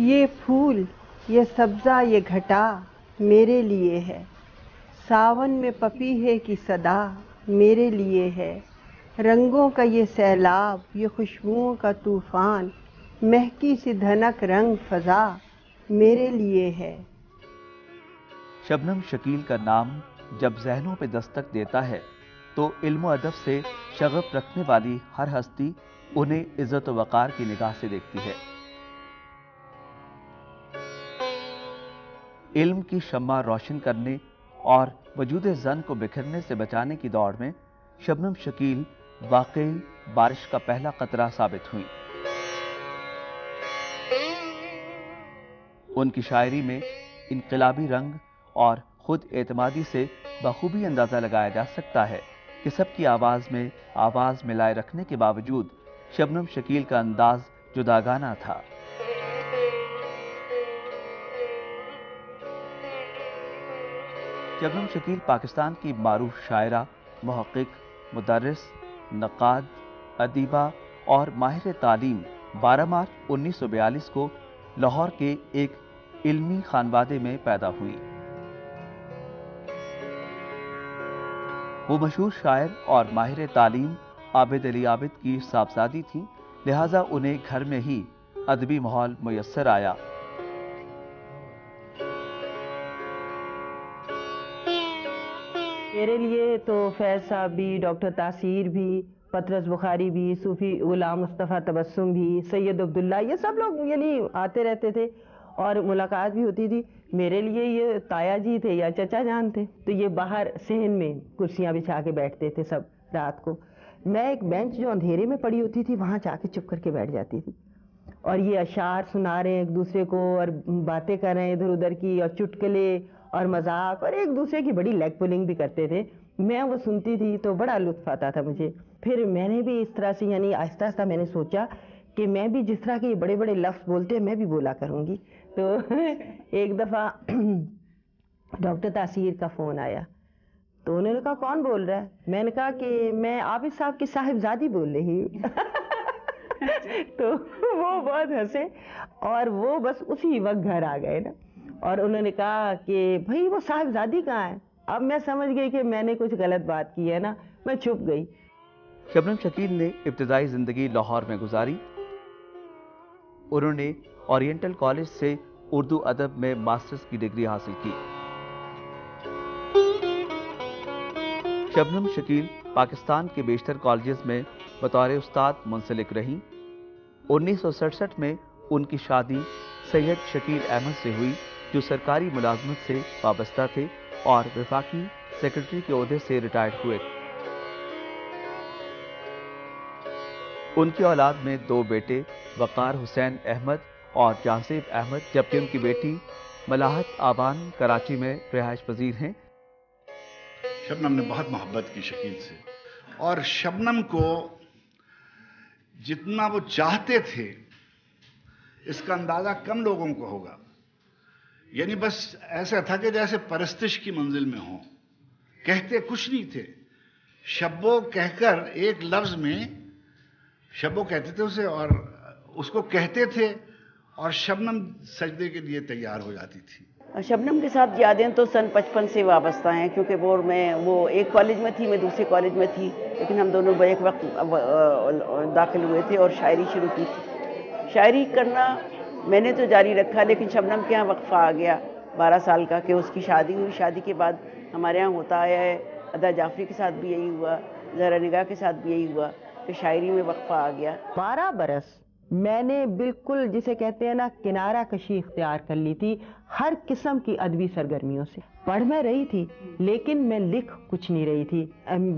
ये फूल, ये सब्जा, ये घटा मेरे लिए है। सावन में पपी है की सदा मेरे लिए है। रंगों का ये सैलाब, ये खुशबुओं का तूफ़ान, महकी सी धनक रंग फजा मेरे लिए है। शबनम शकील का नाम जब जहनों पे दस्तक देता है तो इल्म अदब से शगफ रखने वाली हर हस्ती उन्हें इज़्ज़त वक़ार की निगाह से देखती है। इल्म की शम्मा रोशन करने और वजूद जन को बिखरने से बचाने की दौड़ में शबनम शकील वाकई बारिश का पहला कतरा साबित हुई। उनकी शायरी में इनकलाबी रंग और खुद एतमादी से बखूबी अंदाज़ा लगाया जा सकता है कि सबकी आवाज़ में आवाज़ मिलाए रखने के बावजूद शबनम शकील का अंदाज जुदागाना था। शबनम शकील पाकिस्तान की मारूफ शायरा महक़ मुदरस नक़ाद, अदीबा और माहिर तालीम 12 मार्च 1942 को लाहौर के एक इल्मी खानवादे में पैदा हुई। वो मशहूर शायर और माहिर तालीम आबिद अली आबिद की साहबजादी थी, लिहाजा उन्हें घर में ही अदबी माहौल मैसर आया। मेरे लिए तो फैज साहब भी, डॉक्टर तासीर भी, पतरस बुखारी भी, सूफी गुलाम मुस्तफ़ा तबस्सुम भी, सैयद अब्दुल्ला, ये सब लोग यानी आते रहते थे और मुलाकात भी होती थी। मेरे लिए ये ताया जी थे या चचा जान थे। तो ये बाहर सहन में कुर्सियाँ बिछा के बैठते थे सब रात को। मैं एक बेंच जो अंधेरे में पड़ी होती थी, वहाँ जाके चुप करके बैठ जाती थी। और ये अशार सुना रहे हैं एक दूसरे को और बातें कर रहे हैं इधर उधर की और चुटकले और मज़ाक, और एक दूसरे की बड़ी लेग पुलिंग भी करते थे। मैं वो सुनती थी तो बड़ा लुत्फ आता था मुझे। फिर मैंने भी इस तरह से, यानी आहिस्ता आहिस्ता मैंने सोचा कि मैं भी जिस तरह के बड़े बड़े लफ्ज़ बोलते हैं, मैं भी बोला करूँगी। तो एक दफ़ा डॉक्टर तासीर का फ़ोन आया। तो उन्होंने कहा, कौन बोल रहा है? मैंने कहा कि, मैं आबिद साहब की साहिबजादी बोल रही हूँ। तो वो बहुत हंसे और वो बस उसी वक्त घर आ गए ना। और उन्होंने कहा कि, भाई, वो साहिबजादी कहाँ है? अब मैं समझ गई कि मैंने कुछ गलत बात की है ना, मैं छुप गई। शबनम शकील ने इब्तदाई ज़िंदगी लाहौर में गुजारी। उन्होंने ओरिएंटल कॉलेज से उर्दू अदब में मास्टर्स की डिग्री हासिल की। शबनम शकील पाकिस्तान के बेशतर कॉलेजेस में बतौर उस्ताद मुंसलिक रहीं। उन्नीस में उनकी शादी सैयद शकील अहमद से हुई। जो सरकारी मुलाजमत से वाबस्ता थे और विफाकी सेक्रेटरी के अहदे से रिटायर्ड हुए। उनकी औलाद में दो बेटे, वक़ार हुसैन अहमद और जासिब अहमद, जबकि उनकी बेटी मलाहत आबान कराची में रिहायश पजीर हैं। शबनम ने बहुत मोहब्बत की शकील से। और शबनम को जितना वो चाहते थे, इसका अंदाज़ा कम लोगों को होगा। यानी बस ऐसा था कि जैसे परस्तिश की मंजिल में हो। कहते कुछ नहीं थे। शब्बो कहकर एक लफ्ज में, शब्बो कहते थे उसे और उसको कहते थे और शबनम सजदे के लिए तैयार हो जाती थी। शबनम के साथ यादें तो सन पचपन से वाबस्ता हैं, क्योंकि वो मैं, वो एक कॉलेज में थी, मैं दूसरे कॉलेज में थी, लेकिन हम दोनों एक वक्त दाखिल हुए थे और शायरी शुरू की थी। शायरी करना मैंने तो जारी रखा, लेकिन शबनम के यहाँ वक्फा आ गया बारह साल का कि उसकी शादी हुई। शादी के बाद हमारे यहाँ होता आया है, अदा जाफरी के साथ भी यही हुआ, जहरा निगाह के साथ भी यही हुआ कि शायरी में वक्फा आ गया। बारह बरस मैंने बिल्कुल जिसे कहते हैं ना, किनारा कशी इख्तियार कर ली थी हर किस्म की अदबी सरगर्मियों से। पढ़ मैं रही थी, लेकिन मैं लिख कुछ नहीं रही थी।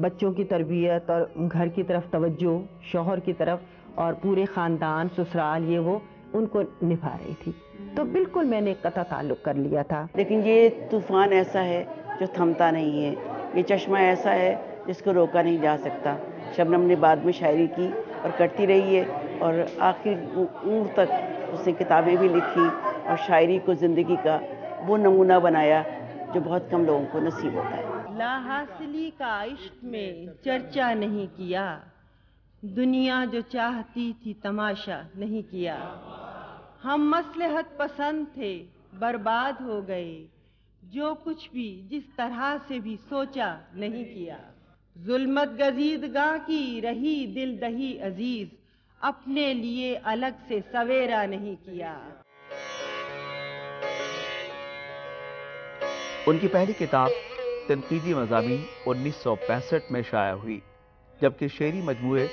बच्चों की तरबियत और घर की तरफ़ तवज्जो, शोहर की तरफ़ और पूरे ख़ानदान, ससुराल, ये वो उनको निभा रही थी। तो बिल्कुल मैंने कथा ताल्लुक कर लिया था। लेकिन ये तूफ़ान ऐसा है जो थमता नहीं है। ये चश्मा ऐसा है जिसको रोका नहीं जा सकता। शबनम ने बाद में शायरी की और करती रही है और आखिर उम्र तक उसने किताबें भी लिखी और शायरी को ज़िंदगी का वो नमूना बनाया जो बहुत कम लोगों को नसीब होता है। लाहासिली का इश्क में चर्चा नहीं किया। दुनिया जो चाहती थी तमाशा नहीं किया। हम मसलहत पसंद थे, बर्बाद हो गए। जो कुछ भी, जिस तरह से भी सोचा, नहीं किया। जुल्मत गजीदगाह की रही दिल दही अज़ीज़, अपने लिए अलग से सवेरा नहीं किया। उनकी पहली किताब, तनकीदी मजामी 1965 में शाया हुई, जबकि शेरी मजमूए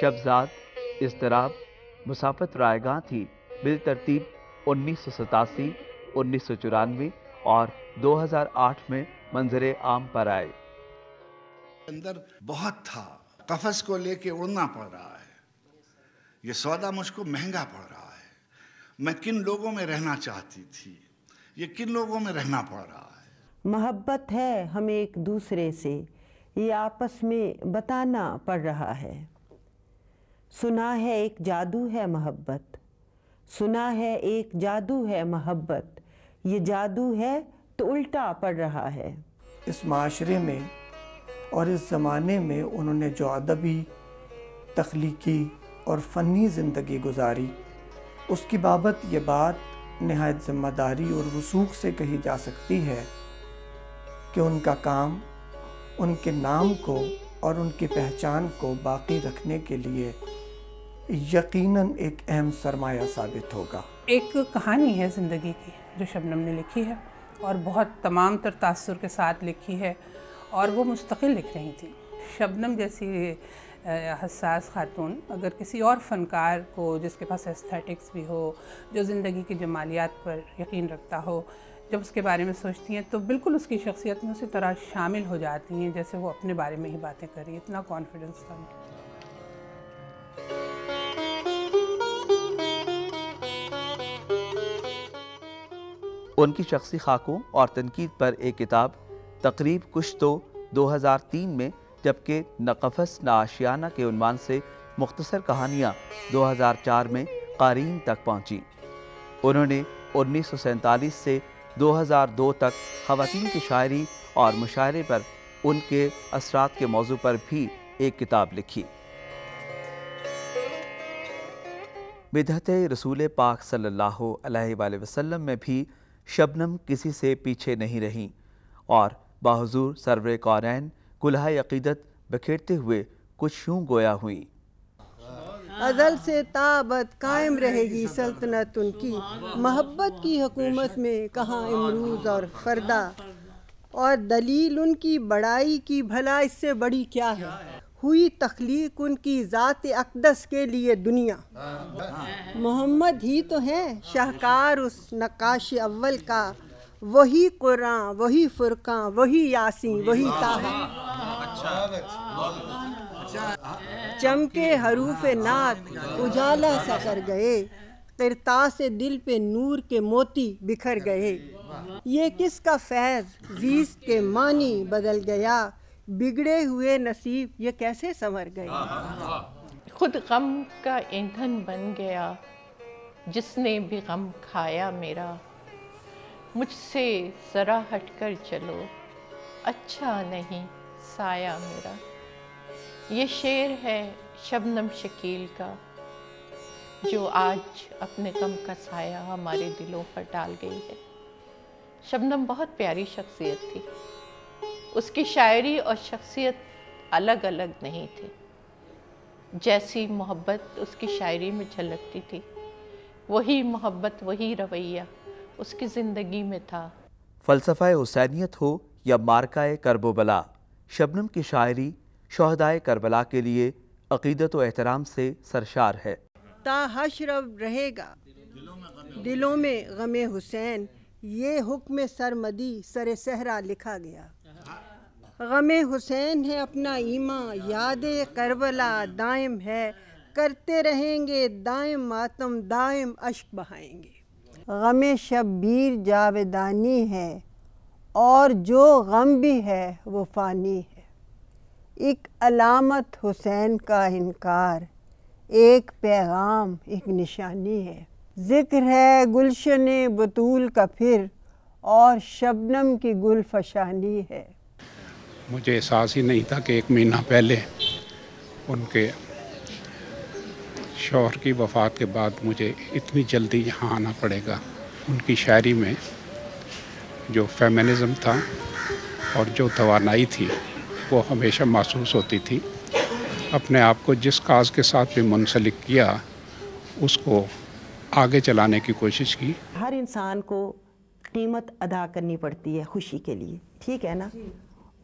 शबजाद इसतराब मुसाफत रायगा थी। बिल तरतीब उन्नीस सौ सतासी उन्नीस सौ चौरानवे और 2008 में मंजर आम पर आए। अंदर बहुत था। कफस को लेके उड़ना पड़ रहा है। ये सौदा मुझको महँगा पड़ रहा है। मैं किन लोगों में रहना चाहती थी? ये किन लोगों में रहना पड़ रहा है? मोहब्बत है हमें एक दूसरे से। ये आपस में बताना पड़ रहा है। सुना है एक जादू है मोहब्बत। सुना है एक जादू है मोहब्बत। ये जादू है तो उल्टा पड़ रहा है। इस माशरे में और इस ज़माने में उन्होंने जो अदबी, तख्लीकी और फ़नी ज़िंदगी गुजारी, उसकी बाबत ये बात नहायत ज़िम्मेदारी और वसूख से कही जा सकती है कि उनका काम, उनके नाम को और उनकी पहचान को बाकी रखने के लिए यकीनन एक अहम सरमाया साबित होगा। एक कहानी है ज़िंदगी की, जो शबनम ने लिखी है और बहुत तमाम तर तासर के साथ लिखी है और वो मुस्तकिल लिख रही थी। शबनम जैसी हसास खातून अगर किसी और फ़नकार को, जिसके पास एस्थेटिक्स भी हो, जो ज़िंदगी की जमालियात पर यकीन रखता हो, जब उसके बारे में सोचती हैं तो बिल्कुल उसकी शख्सियत में उसी तरह शामिल हो जाती हैं, जैसे वो अपने बारे में ही बातें करी इतना कॉन्फिडेंस था उनकी। शख्सी खाकों और तनकीद पर एक किताब, तकरीब कुछ तो 2003 में, जबकि नकफस न आशियाना के उनवान से मुख्तसर कहानियाँ 2004 में कारीन तक पहुँची। उन्होंने उन्नीस सौ सैंतालीस से 2002 तक ख़वान की शायरी और मुशायरे पर उनके असरात के मौजू पर भी एक किताब लिखी। बिदहत रसूल पाक सल्लल्लाहु अलैहि वसल्लम में भी शबनम किसी से पीछे नहीं रहीं। और बाहजूर सरवर कौरैन कुल्हा अकीदत बखेरते हुए कुछ यूँ गोया हुई। अजल से ताबत कायम रहेगी सल्तनत उनकी। मोहब्बत की हुकूमत में कहाँ इमरूज और फरदा? और दलील उनकी बड़ाई की भला इससे बड़ी क्या है? हुई तख्लीक उनकी ज़ात अकदस के लिए दुनिया। मोहम्मद ही तो है, शाहकार उस नकाश अव्वल का। वही कुरान, वही फुरकान, वही यासीन, वही ताहा। चमके हरूफ नात उजाला सा कर गए। किरता से दिल पे नूर के मोती बिखर गए। ये किसका फैज़? जीस के मानी बदल गया। बिगड़े हुए नसीब ये कैसे संवर गए? खुद गम का ईंधन बन गया जिसने भी गम खाया मेरा। मुझसे ज़रा हटकर चलो अच्छा नहीं साया मेरा। ये शेर है शबनम शकील का जो आज अपने गम का साया हमारे दिलों पर डाल गई है। शबनम बहुत प्यारी शख्सियत थी। उसकी शायरी और शख्सियत अलग अलग नहीं थी। जैसी मोहब्बत उसकी शायरी में झलकती थी वही मोहब्बत वही रवैया उसकी ज़िंदगी में था। फ़लसफ़ा हुसैनियत हो या मारकाए करबोबला शबनम की शायरी शहदाय करबला के लिए अकीदत व एहतराम से सरशार है। ताहशरब रहेगा। दिलों में गम हुसैन ये हुक्म सरमदी सर सहरा लिखा गया। गम हुसैन है अपना ईमा याद करबला दायम है। करते रहेंगे दायम मातम दायम अश्क बहाएँगे। गम शब्बीर जावेदानी है और जो गम भी है वो फ़ानी है। एक अलामत हुसैन का इनकार, एक पैगाम, एक निशानी है। ज़िक्र है गुलशन बतूल का फिर और शबनम की गुल फशानी है। मुझे एहसास ही नहीं था कि एक महीना पहले उनके शोहर की वफ़ात के बाद मुझे इतनी जल्दी यहाँ आना पड़ेगा। उनकी शायरी में जो फेमिनिज़म था और जो तवानाई थी वो हमेशा महसूस होती थी। अपने आप को जिस काज के साथ भी मुंसलिक किया उसको आगे चलाने की कोशिश की। हर इंसान को कीमत अदा करनी पड़ती है खुशी के लिए ठीक है ना?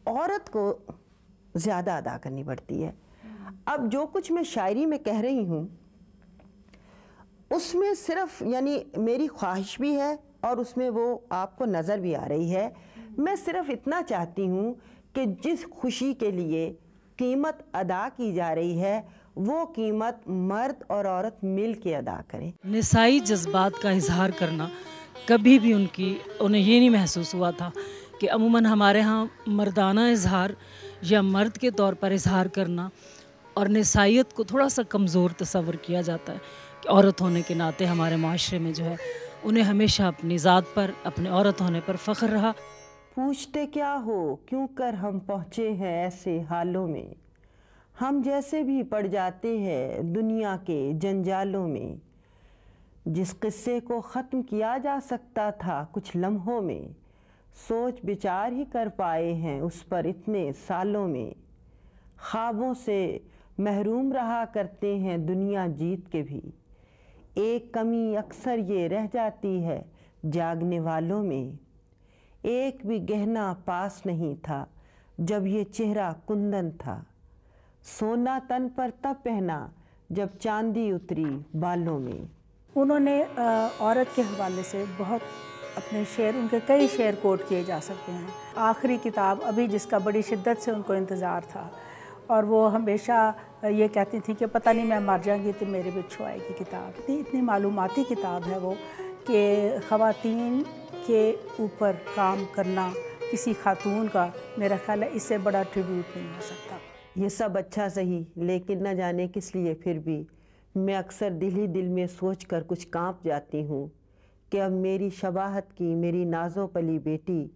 औरत को ज़्यादा अदा करनी पड़ती है। अब जो कुछ मैं शायरी में कह रही हूँ, उसमें सिर्फ़ यानी मेरी ख्वाहिश भी है और उसमें वो आपको नज़र भी आ रही है। मैं सिर्फ़ इतना चाहती हूँ कि जिस खुशी के लिए कीमत अदा की जा रही है, वो कीमत मर्द और औरत मिल के अदा करें। निसाई जज्बात का इजहार करना कभी भी उनकी, उन्हें ये नहीं महसूस हुआ था कि अमूमन हमारे यहाँ मर्दाना इजहार या मर्द के तौर पर इजहार करना और नसाइयत को थोड़ा सा कमज़ोर तस्वर किया जाता है कि औरत होने के नाते हमारे माशरे में जो है, उन्हें हमेशा अपनी ज़ात पर, अपने औरत होने पर फ़ख्र रहा। पूछते क्या हो? क्यों कर हम पहुँचे हैं ऐसे हालों में? हम जैसे भी पड़ जाते हैं दुनिया के जंजालों में। जिस किस्से को ख़त्म किया जा सकता था कुछ लम्हों में सोच विचार ही कर पाए हैं उस पर इतने सालों में। ख्वाबों से महरूम रहा करते हैं दुनिया जीत के भी। एक कमी अक्सर ये रह जाती है जागने वालों में। एक भी गहना पास नहीं था जब ये चेहरा कुंदन था। सोना तन पर तब पहना जब चांदी उतरी बालों में। उन्होंने औरत के हवाले से बहुत अपने शेर, उनके कई शेर कोट किए जा सकते हैं। आखिरी किताब अभी जिसका बड़ी शिद्दत से उनको इंतज़ार था। और वो हमेशा ये कहती थी कि पता नहीं मैं मर जाऊँगी तो मेरे बिच्छू आएगी किताब। इतनी इतनी मालूमती किताब है वो कि ख़वातीन के ऊपर काम करना किसी खातून का मेरा ख्याल है इससे बड़ा ट्रिब्यूट नहीं हो सकता। ये सब अच्छा सही, लेकिन न जाने किस लिए फिर भी। मैं अक्सर दिल ही दिल में सोच कर कुछ काँप जाती हूँ। कि अब मेरी शबाहत की, मेरी नाजो पली बेटी,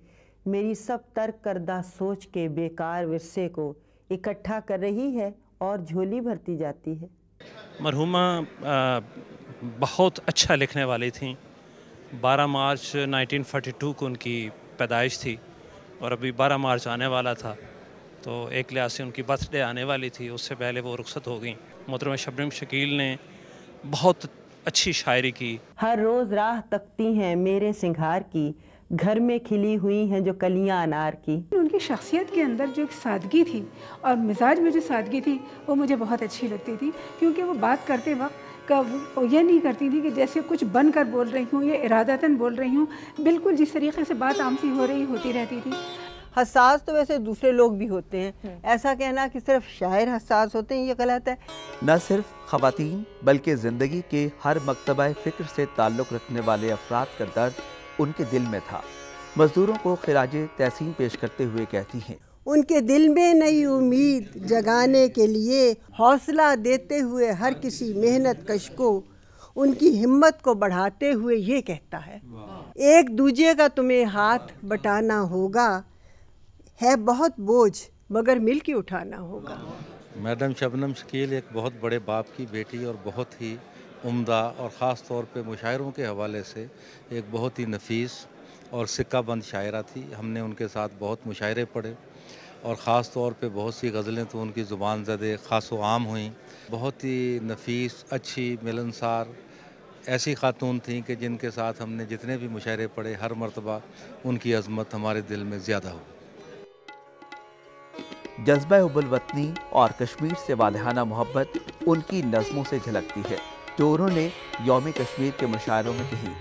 मेरी सब तर्क करदा सोच के बेकार विरसे को इकट्ठा कर रही है और झोली भरती जाती है? मरहुमा बहुत अच्छा लिखने वाली थी। 12 मार्च 1942 को उनकी पैदाइश थी और अभी 12 मार्च आने वाला था तो एक लिहाज से उनकी बर्थडे आने वाली थी, उससे पहले वो रुखसत हो गई। मोहतरम शबनम शकील ने बहुत अच्छी शायरी की। हर रोज़ राह तकती हैं मेरे सिंगार की। घर में खिली हुई हैं जो कलियाँ अनार की। उनकी शख्सियत के अंदर जो एक सादगी थी और मिजाज में जो सादगी थी वो मुझे बहुत अच्छी लगती थी क्योंकि वो बात करते वक्त का वो ये नहीं करती थी कि जैसे कुछ बन कर बोल रही हूँ या इरादतन बोल रही हूँ बिल्कुल जिस तरीके से बात आम सी हो रही होती रहती थी। हसास तो वैसे दूसरे लोग भी होते हैं। हम्म। ऐसा कहना कि सिर्फ़ शायर हसास होते हैं ये गलत है। न सिर्फ़ खातन बल्कि ज़िंदगी के हर मकतबा फ़िक्र से ताल्लुक़ रखने वाले अफराद का दर्द उनके दिल में था। मजदूरों को खराज तहसीन पेश करते हुए कहती हैं। उनके दिल में नई उम्मीद जगाने के लिए हौसला देते हुए हर किसी मेहनत कश को उनकी हिम्मत को बढ़ाते हुए ये कहता है एक दूजे का तुम्हें हाथ बटाना होगा। है बहुत बोझ, मगर मिल के उठाना होगा। मैडम शबनम शकील एक बहुत बड़े बाप की बेटी और बहुत ही उम्दा और ख़ास तौर पे मुशायरों के हवाले से एक बहुत ही नफीस और सिक्का बंद शायरा थी। हमने उनके साथ बहुत मुशायरे पढ़े और ख़ास तौर पे बहुत सी गज़लें तो उनकी ज़ुबान ज़दे ख़ास आम हुई। बहुत ही नफीस, अच्छी, मिलनसार ऐसी खातून थी कि जिनके साथ हमने जितने भी मुशायरे पढ़े, हर मरतबा उनकी अजमत हमारे दिल में ज़्यादा हो जज्बा उबुलवतनी और कश्मीर से वालहाना मोहब्बत उनकी नज़मों से झलकती है जो उन्होंने योम कश्मीर के मुशायरों में कही।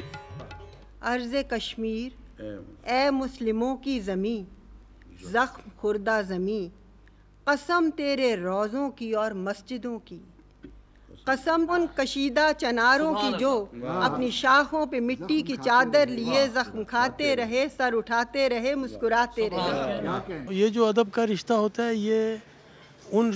अर्ज़ कश्मीर ए मुस्लिमों की ज़मी ज़ख्म खुर्दा ज़मी कसम तेरे रोज़ों की और मस्जिदों की। कसम उन कशीदा चनारों की जो अपनी शाखों पे मिट्टी की चादर लिए जख्म खाते रहे। सर उठाते रहे मुस्कुराते रहे। ये जो अदब का रिश्ता होता है ये उन